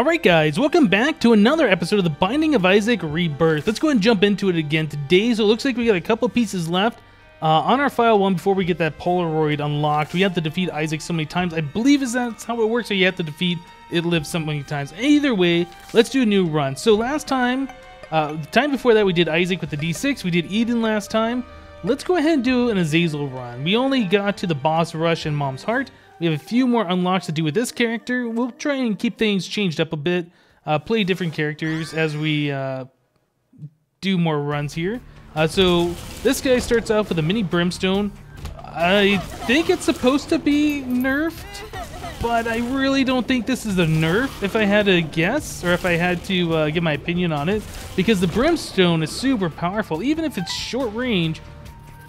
Alright guys, welcome back to another episode of The Binding of Isaac Rebirth. Let's go ahead and jump into it again today. So it looks like we got a couple pieces left. Uh, on our file one, before we get that Polaroid unlocked, we have to defeat Isaac so many times. I believe is that's how it works, so you have to defeat it lives so many times. Either way, let's do a new run. So last time, uh, the time before that we did Isaac with the D6, we did Eden last time. Let's go ahead and do an Azazel run. We only got to the boss rush in Mom's Heart. We have a few more unlocks to do with this character. We'll try and keep things changed up a bit, uh, play different characters as we uh, do more runs here. Uh, so this guy starts off with a mini brimstone. I think it's supposed to be nerfed, but I really don't think this is a nerf if I had to guess, or if I had to uh, give my opinion on it, because the brimstone is super powerful. Even if it's short range,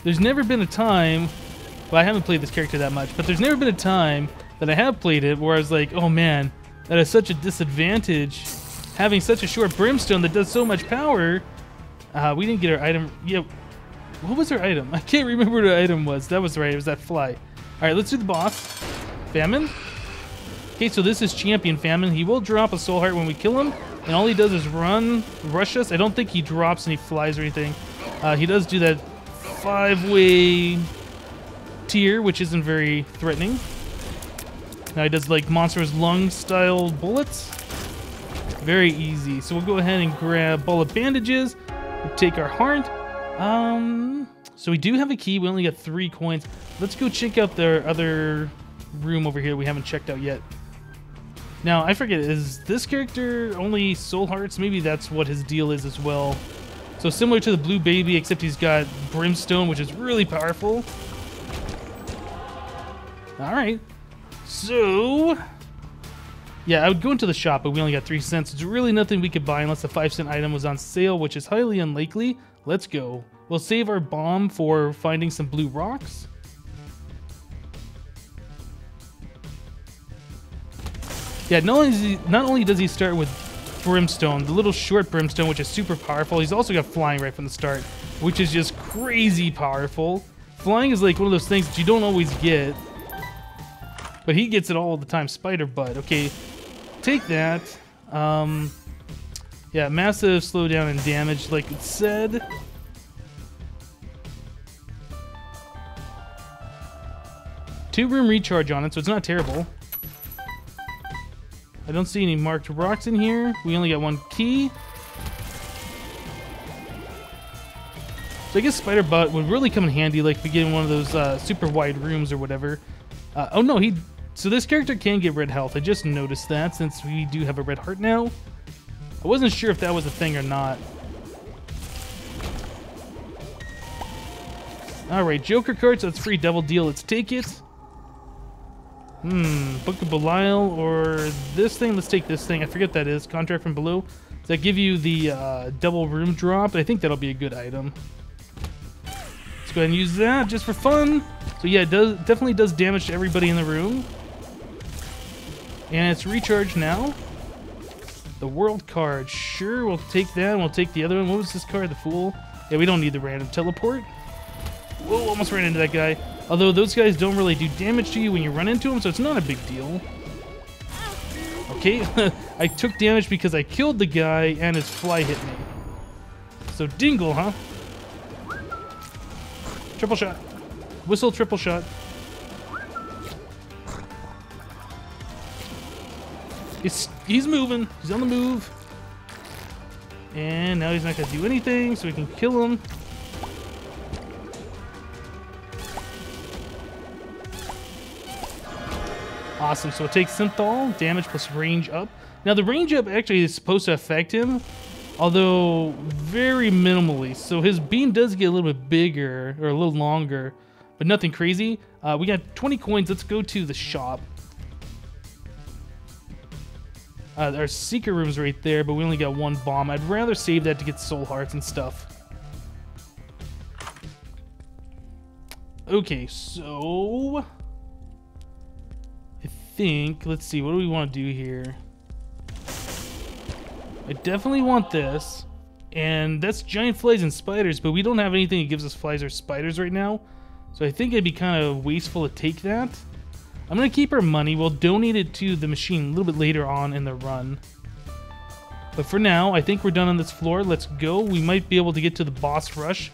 there's never been a time well, I haven't played this character that much, but there's never been a time that I have played it where I was like, oh man, that is such a disadvantage. Having such a short brimstone that does so much power. Uh, we didn't get our item. Yeah, what was our item? I can't remember what our item was. That was right. It was that fly. All right, let's do the boss. Famine. Okay, so this is Champion Famine. He will drop a soul heart when we kill him, and all he does is run, rush us. I don't think he drops any flies or anything. Uh, he does do that five-way tier, which isn't very threatening. Now he does like Monstro's Lung style bullets. Very easy. So we'll go ahead and grab bullet bandages. We'll take our heart. Um, so we do have a key. We only got three coins. Let's go check out the other room over here we haven't checked out yet. Now, I forget, is this character only soul hearts? Maybe that's what his deal is as well. So similar to the blue baby, except he's got brimstone, which is really powerful. All right. So, yeah, I would go into the shop, but we only got three cents. There's really nothing we could buy unless the five cent item was on sale, which is highly unlikely. Let's go. We'll save our bomb for finding some blue rocks. Yeah, not only, he, not only does he start with brimstone, the little short brimstone, which is super powerful, he's also got flying right from the start, which is just crazy powerful. Flying is like one of those things that you don't always get. But he gets it all the time. Spider Butt. Okay, take that. Um, yeah, massive slowdown and damage, like it said. Two room recharge on it, so it's not terrible. I don't see any marked rocks in here. We only got one key. So I guess Spider Butt would really come in handy, like if we get in one of those uh, super wide rooms or whatever. Uh, oh no, he so this character can get red health. I just noticed that since we do have a red heart now. I wasn't sure if that was a thing or not. Alright, Joker cards, that's free double deal. Let's take it. Hmm, Book of Belial or this thing. Let's take this thing. I forget that is. Contract from Below. Does that give you the uh, double room drop? I think that'll be a good item. Let's go ahead and use that just for fun. So yeah, it does definitely does damage to everybody in the room. And it's recharged now. The world card. Sure, we'll take that. We'll take the other one. What was this card? The Fool? Yeah, we don't need the random teleport. Whoa, almost ran into that guy. Although those guys don't really do damage to you when you run into them, so it's not a big deal. Okay, I took damage because I killed the guy and his fly hit me. So dingle, huh? Triple shot. Whistle triple shot. He's, he's moving. He's on the move. And now he's not going to do anything, so we can kill him. Awesome. So it takes Synthoil, damage plus range up. Now the range up actually is supposed to affect him, although very minimally. So his beam does get a little bit bigger, or a little longer, but nothing crazy. Uh, we got 20 coins. Let's go to the shop. Uh, our secret room's right there, but we only got one bomb. I'd rather save that to get soul hearts and stuff. Okay, so... I think... Let's see, what do we want to do here? I definitely want this. And that's giant flies and spiders, but we don't have anything that gives us flies or spiders right now. So I think it'd be kind of wasteful to take that. I'm going to keep our money. We'll donate it to the machine a little bit later on in the run. But for now, I think we're done on this floor. Let's go. We might be able to get to the boss rush.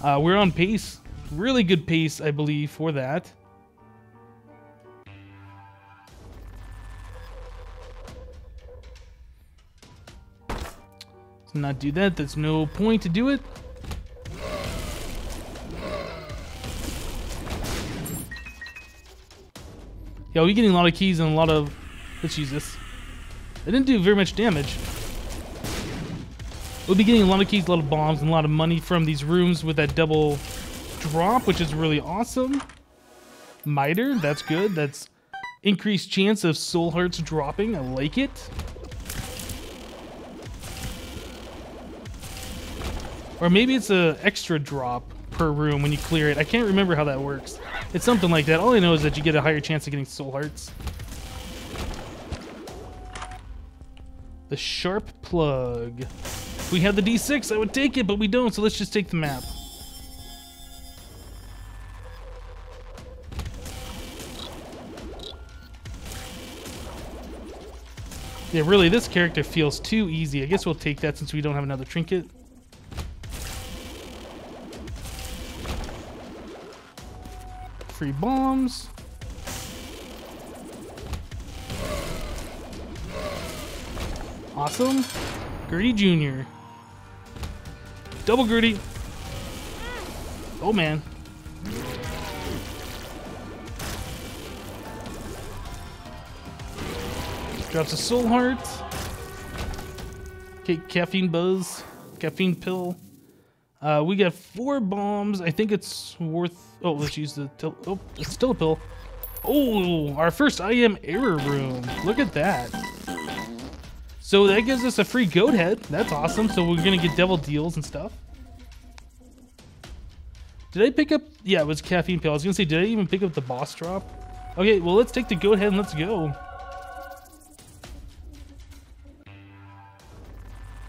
Uh, we're on pace. Really good pace, I believe, for that. Let's not do that. There's no point to do it. Yeah, we're getting a lot of keys and a lot of... Let's use this. It didn't do very much damage. We'll be getting a lot of keys, a lot of bombs, and a lot of money from these rooms with that double drop, which is really awesome. Mitre, that's good. That's increased chance of soul hearts dropping. I like it. Or maybe it's an extra drop per room when you clear it. I can't remember how that works. It's something like that. All I know is that you get a higher chance of getting soul hearts. The sharp plug. If we had the D6, I would take it, but we don't, so let's just take the map. Yeah, really, this character feels too easy. I guess we'll take that since we don't have another trinket. Free bombs. Awesome. Gurdy Jr. Double Gurdy. Oh, man. Drops a soul heart. Okay, caffeine buzz. Caffeine pill. Uh, we got four bombs. I think it's worth... Oh, let's use the... Oh, it's still a pill. Oh, our first I am error room. Look at that. So that gives us a free goat head. That's awesome. So we're going to get devil deals and stuff. Did I pick up... Yeah, it was caffeine pill. I was going to say, did I even pick up the boss drop? Okay, well, let's take the goat head and let's go.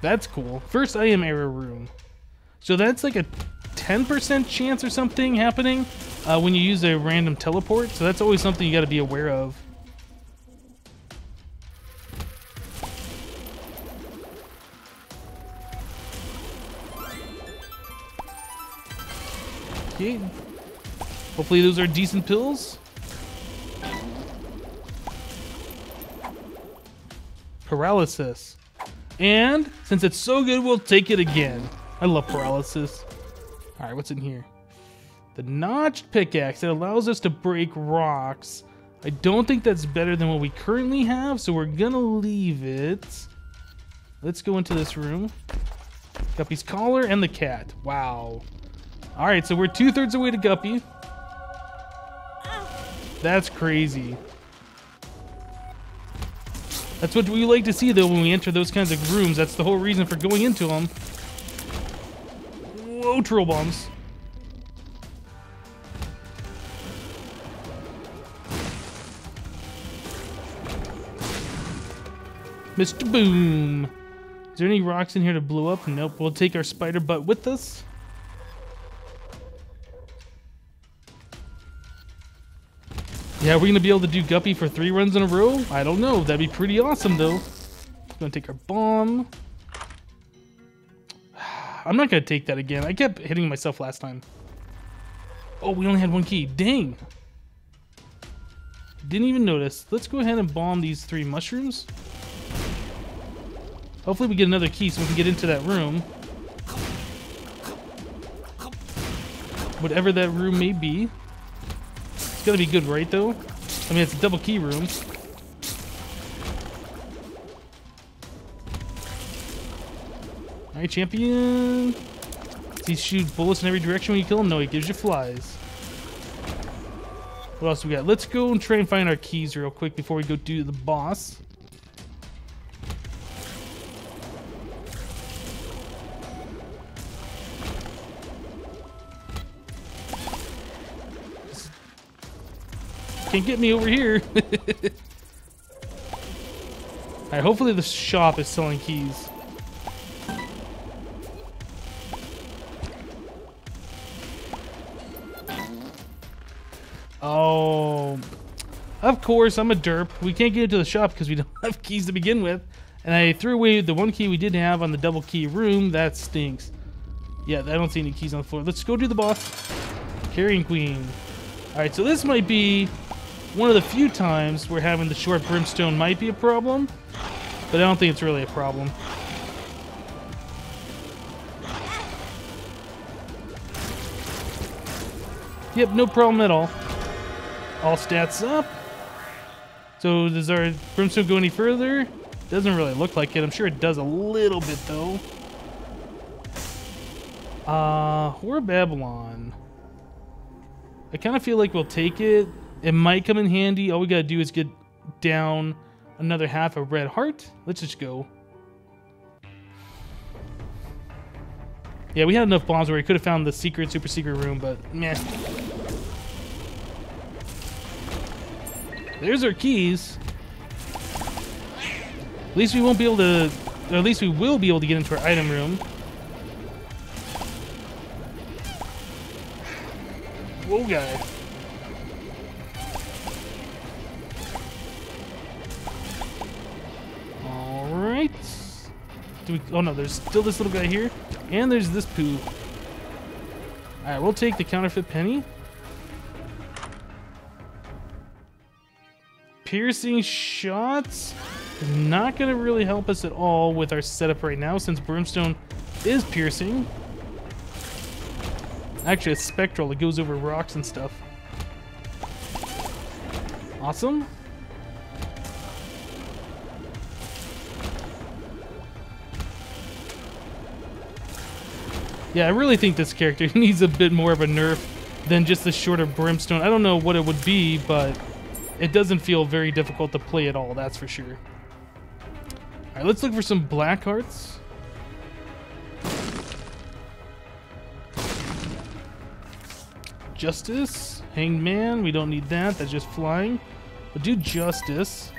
That's cool. First I am error room. So that's like a 10% chance or something happening uh, when you use a random teleport. So that's always something you got to be aware of. Okay. Hopefully those are decent pills. Paralysis. And since it's so good, we'll take it again. I love paralysis. All right, what's in here? The notched pickaxe. It allows us to break rocks. I don't think that's better than what we currently have, so we're gonna leave it. Let's go into this room. Guppy's collar and the cat. Wow. All right, so we're two-thirds away to Guppy. That's crazy. That's what we like to see, though, when we enter those kinds of rooms. That's the whole reason for going into them. Whoa, troll bombs. Mr. Boom. Is there any rocks in here to blow up? Nope. We'll take our spider butt with us. Yeah, we're gonna be able to do Guppy for three runs in a row? I don't know. That'd be pretty awesome, though. Gonna take our bomb. I'm not gonna take that again. I kept hitting myself last time. Oh, we only had one key. Dang. Didn't even notice. Let's go ahead and bomb these three mushrooms. Hopefully we get another key so we can get into that room. Whatever that room may be. It's gotta be good, right, though? I mean, it's a double key room. Alright, champion. Does he shoot bullets in every direction when you kill him? No, he gives you flies. What else we got? Let's go and try and find our keys real quick before we go do the boss. Can't get me over here. Alright, hopefully the shop is selling keys. Oh, of course, I'm a derp. We can't get into the shop because we don't have keys to begin with. And I threw away the one key we did have on the double key room. That stinks. Yeah, I don't see any keys on the floor. Let's go do the boss. Carrion Queen. Alright, so this might be one of the few times where having the short brimstone might be a problem. But I don't think it's really a problem. Yep, no problem at all. All stats up. So does our brimstone go any further? Doesn't really look like it. I'm sure it does a little bit though. Uh, we're Babylon. I kind of feel like we'll take it. It might come in handy. All we gotta do is get down another half a red heart. Let's just go. Yeah, we had enough bombs where we could have found the secret, super secret room, but meh. There's our keys. At least we won't be able to, or at least we will be able to get into our item room. Whoa, guy. Alright. Oh no, there's still this little guy here. And there's this poo. Alright, we'll take the counterfeit penny. Piercing shots is not going to really help us at all with our setup right now since Brimstone is piercing. Actually, it's spectral. It goes over rocks and stuff. Awesome. Yeah, I really think this character needs a bit more of a nerf than just the shorter brimstone. I don't know what it would be, but it doesn't feel very difficult to play at all, that's for sure. Alright, let's look for some black hearts. Justice. Hanged Man, we don't need that, that's just flying. We'll do Justice.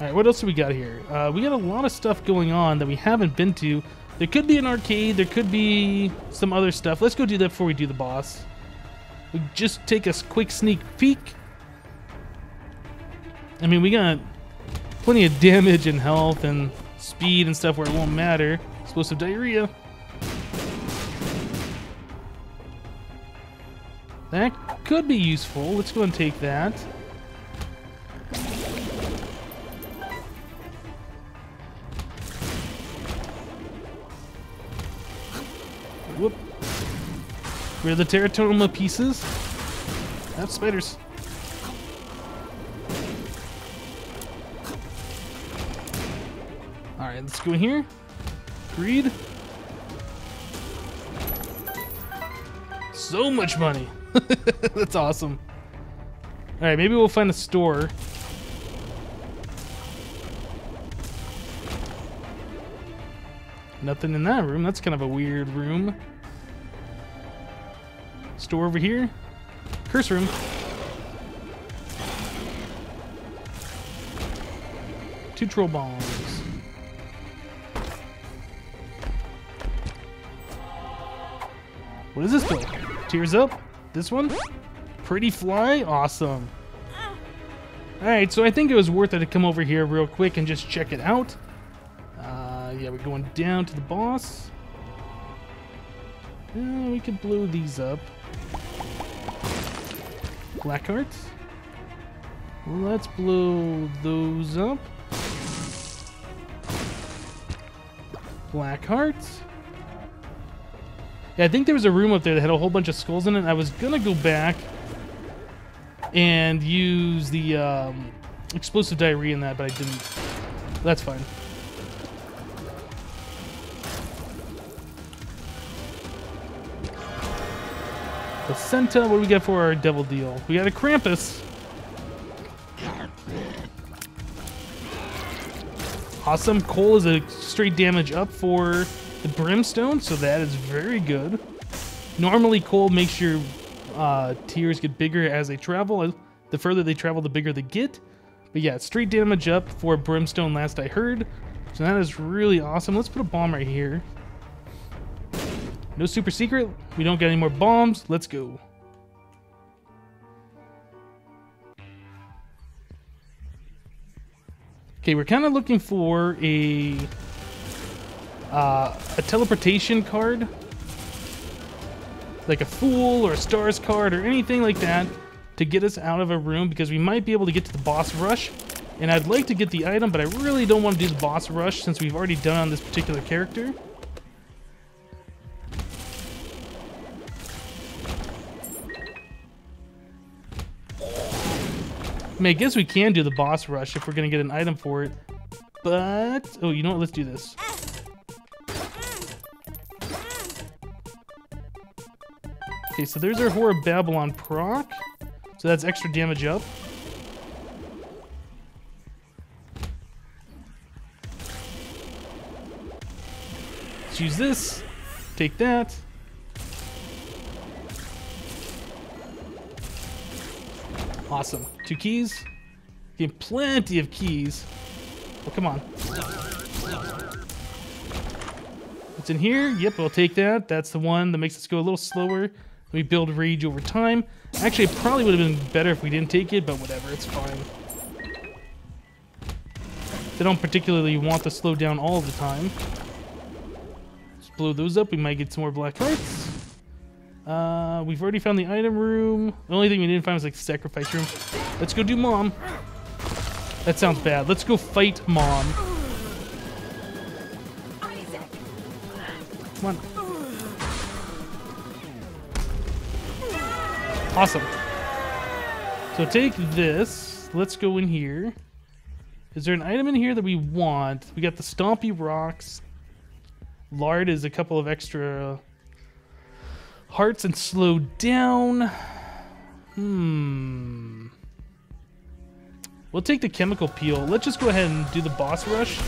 Alright, what else do we got here? Uh, we got a lot of stuff going on that we haven't been to. There could be an arcade, there could be some other stuff. Let's go do that before we do the boss. We just take a quick sneak peek. I mean, we got plenty of damage and health and speed and stuff where it won't matter. Explosive diarrhea. That could be useful. Let's go and take that. We're the teratoma pieces. That's spiders. Alright, let's go in here. Greed. So much money. That's awesome. Alright, maybe we'll find a store. Nothing in that room. That's kind of a weird room. Store over here. Curse room. Two troll bombs. What is this though? Tears up? This one? Pretty fly? Awesome. Alright, so I think it was worth it to come over here real quick and just check it out. Uh, yeah, we're going down to the boss. Uh, we could blow these up. Black hearts. Let's blow those up. Black hearts. Yeah, I think there was a room up there that had a whole bunch of skulls in it. I was gonna go back and use the um, explosive diarrhea in that, but I didn't. That's fine. Placenta, what do we get for our devil deal? We got a Krampus. Awesome. Coal is a straight damage up for the Brimstone, so that is very good. Normally, coal makes your uh, tears get bigger as they travel. The further they travel, the bigger they get. But yeah, straight damage up for Brimstone last I heard. So that is really awesome. Let's put a bomb right here. No super secret. We don't get any more bombs. Let's go. Okay, we're kind of looking for a uh, a teleportation card, like a fool or a stars card or anything like that, to get us out of a room because we might be able to get to the boss rush. And I'd like to get the item, but I really don't want to do the boss rush since we've already done on this particular character. I mean, I guess we can do the boss rush if we're to get an item for it. But, oh, you know what? Let's do this. Okay, so there's our Whore of Babylon proc. So that's extra damage up. Let's use this. Take that. Awesome. Two keys. Get plenty of keys. Oh, come on. What's in here? Yep, I'll take that. That's the one that makes us go a little slower. We build rage over time. Actually, it probably would have been better if we didn't take it, but whatever, it's fine. They don't particularly want to slow down all the time. Let's blow those up. We might get some more black hearts. Uh, we've already found the item room. The only thing we didn't find was like the sacrifice room. Let's go do mom. That sounds bad. Let's go fight mom. Come on. Awesome. So take this. Let's go in here. Is there an item in here that we want? We got the Stompy Rocks. Lard is a couple of extra hearts and slow down. Hmm. We'll take the chemical peel. Let's just go ahead and do the boss rush.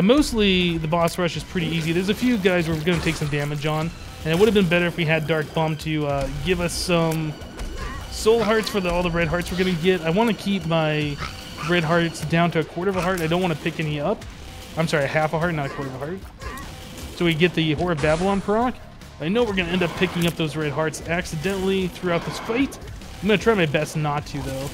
Yeah, mostly the boss rush is pretty easy. There's a few guys we're going to take some damage on, and it would have been better if we had Dark Bum to uh, give us some soul hearts for the, all the red hearts we're going to get. I want to keep my red hearts down to a quarter of a heart. I don't want to pick any up. I'm sorry, half a heart, not a quarter of a heart. So we get the Whore of Babylon proc. I know we're going to end up picking up those red hearts accidentally throughout this fight. I'm going to try my best not to, though.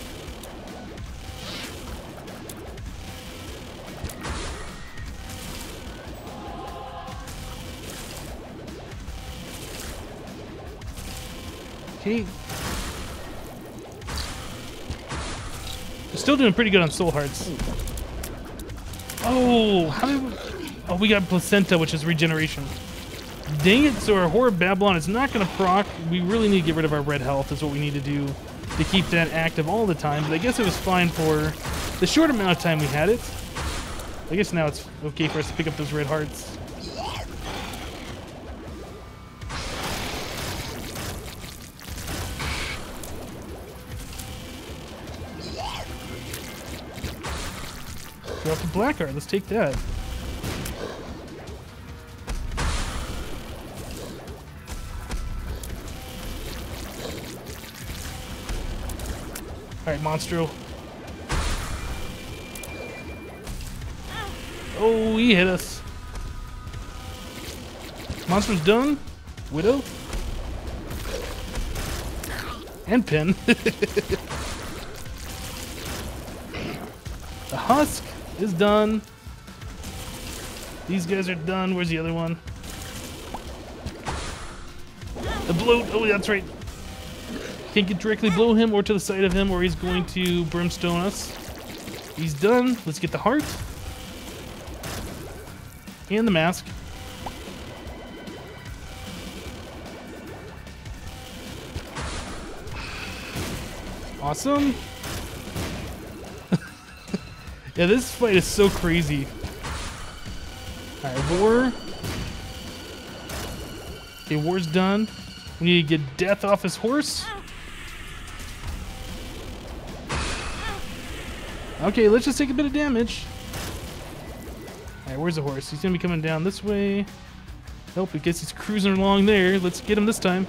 We're still doing pretty good on soul hearts. Oh, how did we... Oh, we got placenta, which is regeneration. Dang it, so our Whore of Babylon is not going to proc. We really need to get rid of our red health is what we need to do to keep that active all the time. But I guess it was fine for the short amount of time we had it. I guess now it's okay for us to pick up those red hearts. Drop the black art. Let's take that. Alright, Monstro. Oh, he hit us. Monstro's done. Widow. And Pin. the Husk is done. These guys are done. Where's the other one? The bloat. Oh, that's right. Can't get directly below him or to the side of him or he's going to brimstone us. He's done. Let's get the heart. And the mask. Awesome. Yeah, this fight is so crazy. Alright, war. Okay, war's done. We need to get Death off his horse. Okay, let's just take a bit of damage. Alright, where's the horse? He's gonna be coming down this way. Nope, I guess he's cruising along there. Let's get him this time.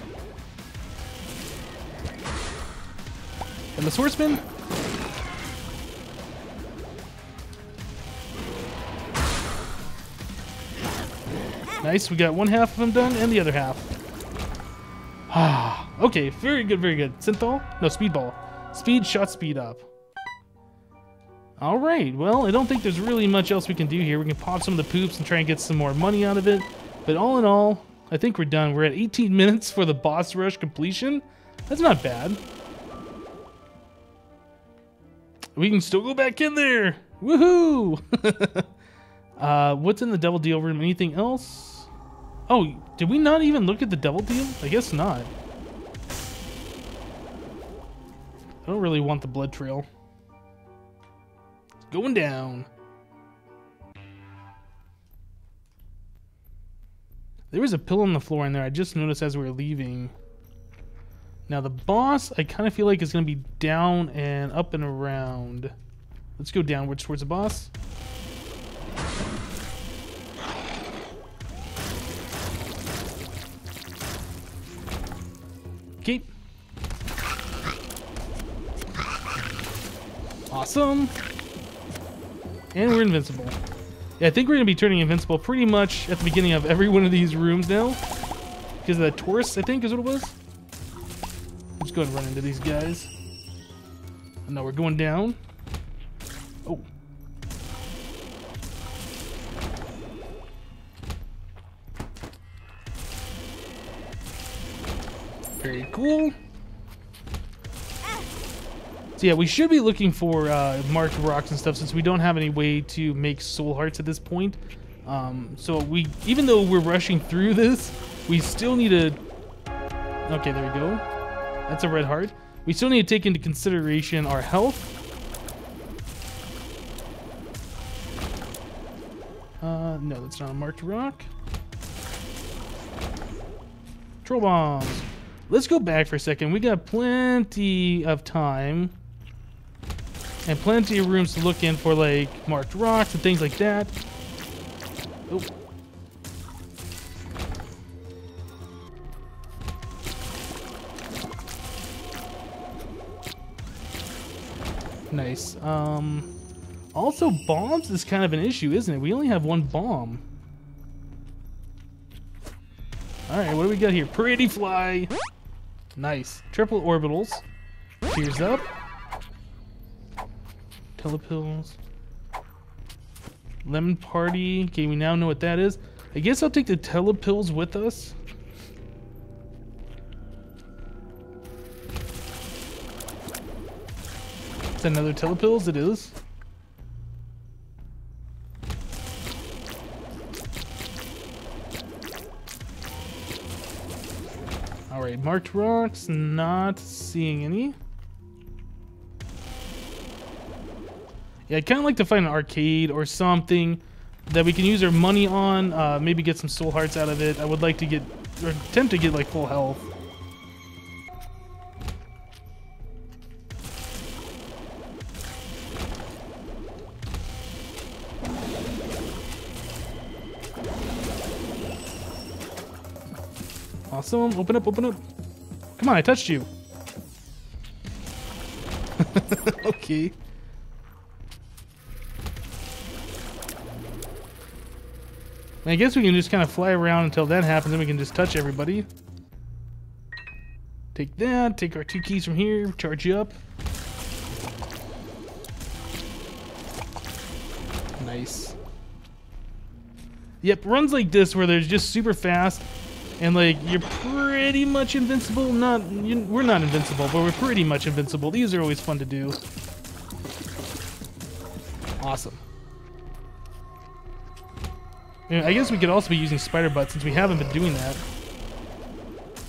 And the Horseman. Nice, we got one half of them done and the other half. Ah, okay, very good, very good. Synthoil? No, Speedball. Speed, shot speed up. Alright, well, I don't think there's really much else we can do here. We can pop some of the poops and try and get some more money out of it. But all in all, I think we're done. We're at 18 minutes for the boss rush completion. That's not bad. We can still go back in there. Woohoo! uh, what's in the double deal room? Anything else? Oh, did we not even look at the double deal? I guess not. I don't really want the blood trail. It's going down. There was a pill on the floor in there. I just noticed as we were leaving. Now the boss, I kind of feel like is going to be down and up and around. Let's go downwards towards the boss. Awesome. And we're invincible. Yeah, I think we're going to be turning invincible pretty much at the beginning of every one of these rooms now. Because of that Taurus, I think, is what it was. Let's go and run into these guys. And now we're going down. Very cool. So yeah, we should be looking for uh, marked rocks and stuff since we don't have any way to make soul hearts at this point. Um, so we, even though we're rushing through this, we still need to. Okay, there we go. That's a red heart. We still need to take into consideration our health. Uh, no, that's not a marked rock. Troll bombs. Let's go back for a second. We got plenty of time and plenty of rooms to look in for like marked rocks and things like that. Oh. Nice. Um, also, bombs is kind of an issue, isn't it? We only have one bomb. Alright, what do we got here? Pretty fly. Nice. Triple orbitals. Cheers up. Telepills. Lemon Party. Okay, we now know what that is. I guess I'll take the telepills with us. That another telepills? It is. Alright, marked rocks, not seeing any. Yeah, I'd kind of like to find an arcade or something that we can use our money on. Uh, maybe get some soul hearts out of it. I would like to get, or attempt to get like full health. Awesome. Open up, open up. Come on, I touched you. okay. I guess we can just kind of fly around until that happens, and we can just touch everybody. Take that, take our two keys from here, charge you up. Nice. Yep, runs like this where they're just super fast, and like you're pretty much invincible. Not, you, we're not invincible, but we're pretty much invincible. These are always fun to do. Awesome. I guess we could also be using Spider Butt since we haven't been doing that.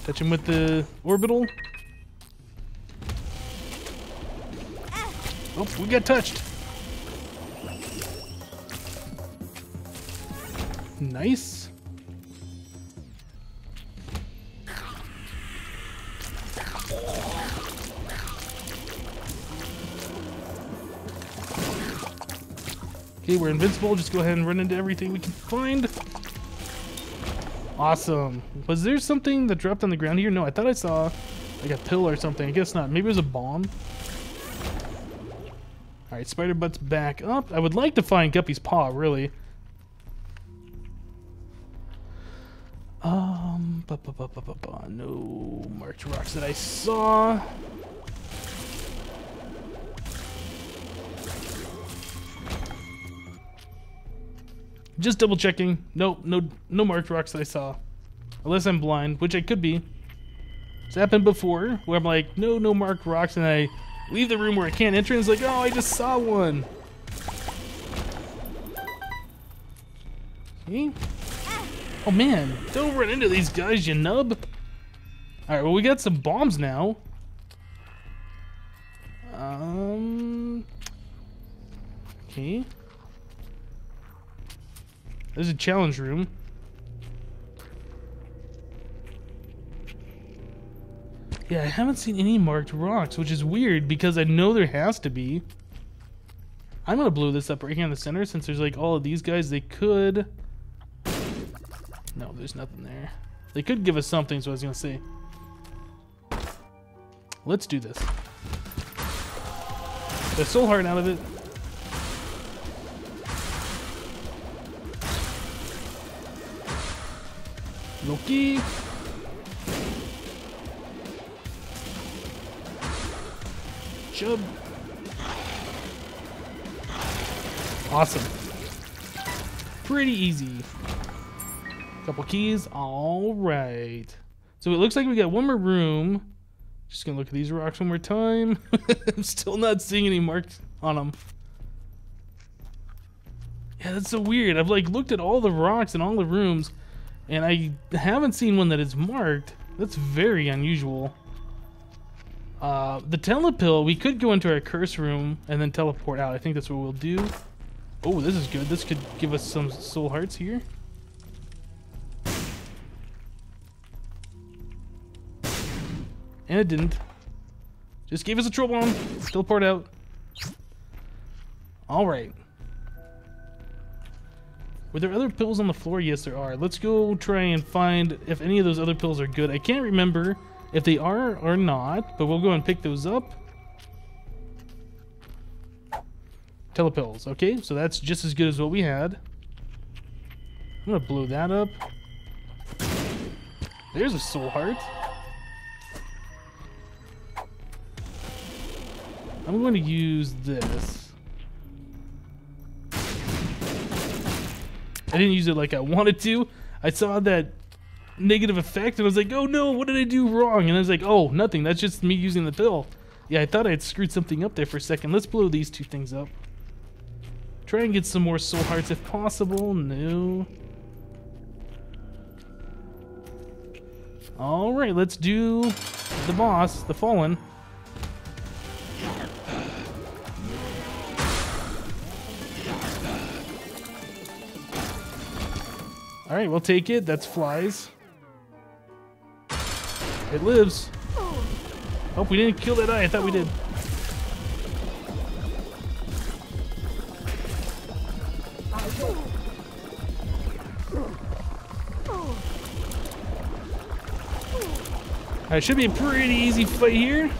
Touch him with the orbital. Oh, we got touched. Nice. Okay, we're invincible. Just go ahead and run into everything we can find. Awesome. Was there something that dropped on the ground here? No, I thought I saw like a pill or something. I guess not. Maybe it was a bomb. All right, spider butt's back up. I would like to find Guppy's paw, really. Um, no marked rocks that I saw. Just double checking. No, no, no marked rocks I saw. Unless I'm blind, which I could be. It's happened before, where I'm like, no, no marked rocks, and I leave the room where I can't enter, and it's like, oh, I just saw one. See? Oh man, don't run into these guys, you nub. Alright, well we got some bombs now. Um... Okay. There's a challenge room. Yeah, I haven't seen any marked rocks, which is weird because I know there has to be. I'm gonna blow this up right here in the center since there's like all of these guys. They could... No, there's nothing there. They could give us something, so I was gonna say. Let's do this. The soul heart out of it. Loki. Chub. Awesome. Pretty easy. Couple keys. All right. So it looks like we got one more room. Just gonna look at these rocks one more time. I'm still not seeing any marks on them. Yeah, that's so weird. I've like looked at all the rocks in all the rooms. And I haven't seen one that is marked. That's very unusual. Uh, the telepill, we could go into our curse room and then teleport out. I think that's what we'll do. Oh, this is good. This could give us some soul hearts here. And it didn't. Just gave us a troll bomb. Teleport out. Alright. Were there other pills on the floor? Yes, there are. Let's go try and find if any of those other pills are good. I can't remember if they are or not, but we'll go and pick those up. Telepills. Okay, so that's just as good as what we had. I'm gonna blow that up. There's a soul heart. I'm going to use this. I didn't use it like I wanted to. I saw that negative effect and I was like, oh no, what did I do wrong? And I was like, oh, nothing. That's just me using the pill. Yeah, I thought I had screwed something up there for a second. Let's blow these two things up. Try and get some more soul hearts if possible. No. Alright, let's do the boss, the Fallen. Alright, we'll take it. That's flies. It lives. Hope we didn't kill that eye. I thought we did. It should be a pretty easy fight here.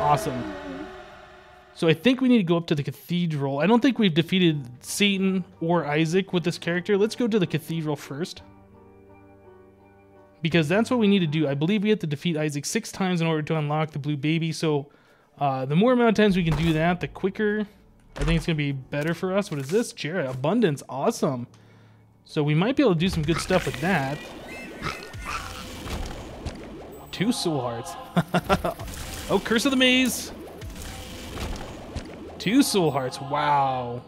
Awesome. So I think we need to go up to the cathedral. I don't think we've defeated Satan or Isaac with this character. Let's go to the cathedral first. Because that's what we need to do. I believe we have to defeat Isaac six times in order to unlock the blue baby. So uh, the more amount of times we can do that, the quicker I think it's going to be better for us. What is this? Jera, abundance. Awesome. So we might be able to do some good stuff with that. Two soul hearts. oh, Curse of the Maze. Two soul hearts. Wow.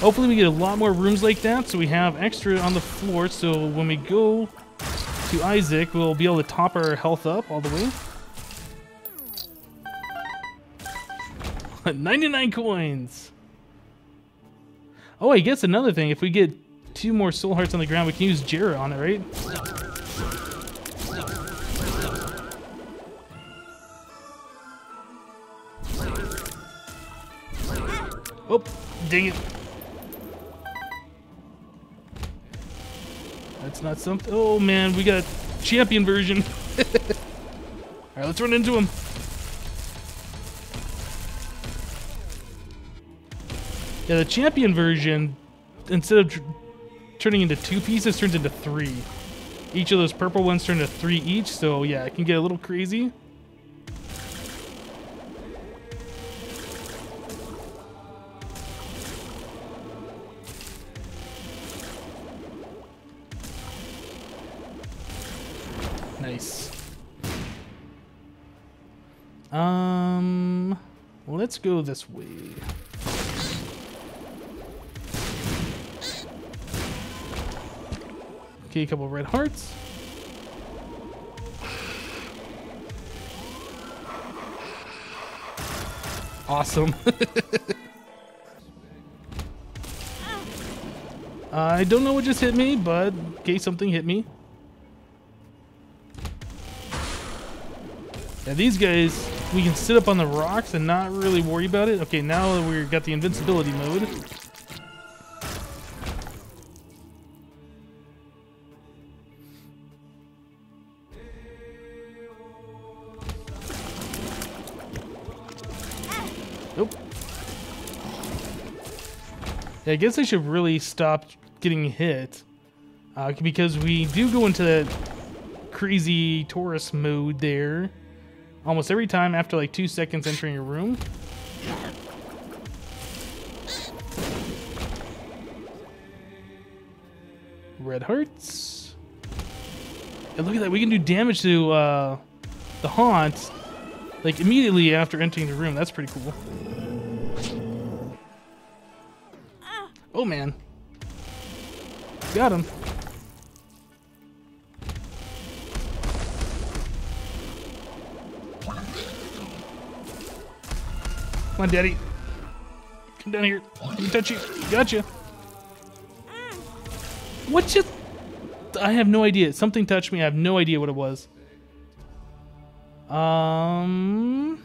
Hopefully we get a lot more rooms like that so we have extra on the floor so when we go to Isaac we'll be able to top our health up all the way. 99 coins. Oh, I guess another thing, if we get two more soul hearts on the ground, we can use Jera on it, right? Oh, dang it. That's not something. Oh man, we got champion version. All right, let's run into him. Yeah, the champion version, instead of turning into two pieces, turns into three. Each of those purple ones turn into three each, so yeah, it can get a little crazy. Let's go this way. Okay, a couple red hearts. Awesome. Uh, I don't know what just hit me, but okay, something hit me. Yeah, these guys, we can sit up on the rocks and not really worry about it. Okay, now that we've got the invincibility mode. Nope. Yeah, I guess I should really stop getting hit. Uh, because we do go into that crazy Taurus mode there. Almost every time after like two seconds entering a room. Red hearts. And look at that, we can do damage to uh, the haunt like immediately after entering the room. That's pretty cool. Oh man. Got him. Come on, Daddy. Come down here. Let me touch you. Gotcha. What just... I have no idea. Something touched me. I have no idea what it was. Um...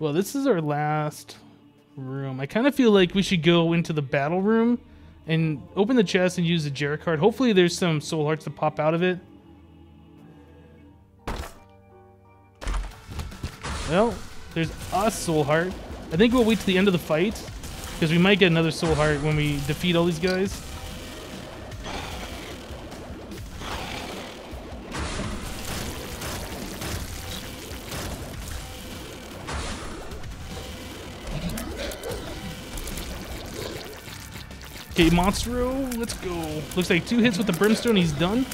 Well, this is our last room. I kind of feel like we should go into the battle room and open the chest and use the Jera card. Hopefully there's some soul hearts to pop out of it. Well, there's a soul heart. I think we'll wait to the end of the fight because we might get another soul heart when we defeat all these guys. Okay, Monstro, let's go. Looks like two hits with the Brimstone, he's done.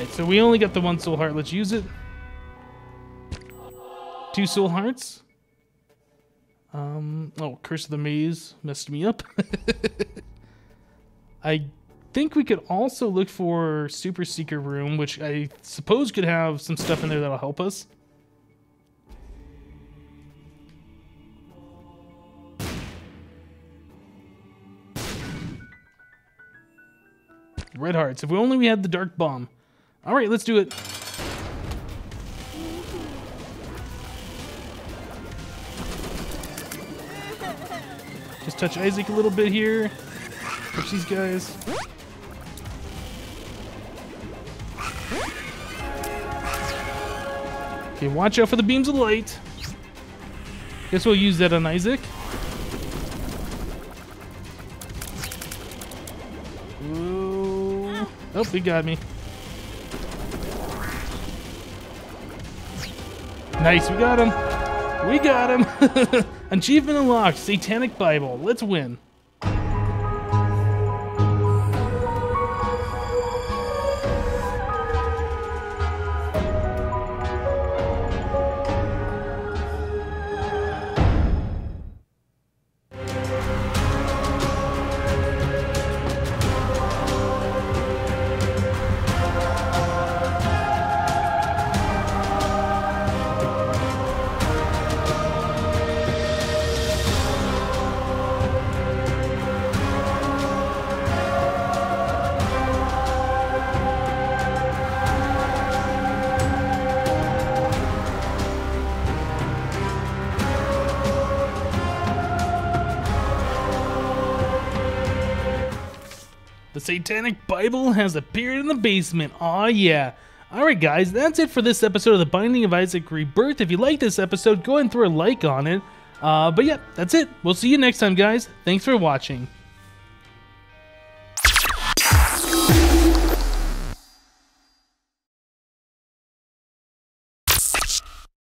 Alright, so we only got the one soul heart. Let's use it. Two soul hearts. Um, oh, Curse of the Maze messed me up. I think we could also look for Super Secret Room, which I suppose could have some stuff in there that'll help us. Red hearts. If we only we had the Dark Bum. All right, let's do it. Just touch Isaac a little bit here. Touch these guys. Okay, watch out for the beams of light. Guess we'll use that on Isaac. Ooh. Oh, he got me. Nice, we got him. We got him. Achievement unlocked. Satanic Bible. Let's win. Satanic Bible has appeared in the basement. Aw, yeah. Alright guys, that's it for this episode of The Binding of Isaac Rebirth. If you like this episode, go ahead and throw a like on it. Uh, but yeah, that's it. We'll see you next time, guys. Thanks for watching.